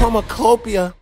Chromacopia